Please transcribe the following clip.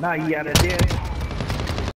Not yet, it.